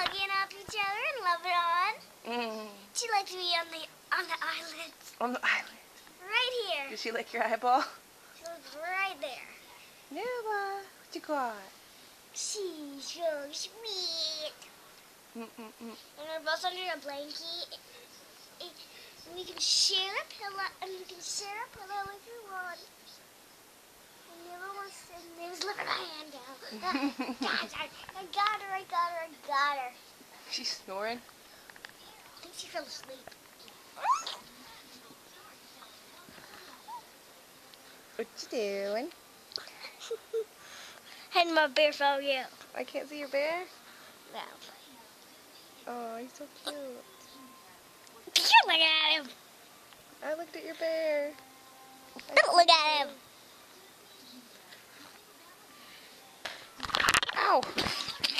hugging up each other and loving on. Mm. She likes me on the on the island, On the island. right here. Does she lick your eyeball? She was right there. Nova, what you got? She's so sweet. Mm-mm-mm. And we're both under a blanket. And we can share a pillow, and we can share a pillow if you want. I, I got her, I got her, I got her. She's snoring. I think she fell asleep. What you doing? and my bear fell you. I can't see your bear. No. Oh, he's so cute. You look at him. I looked at your bear. Don't look at him. go.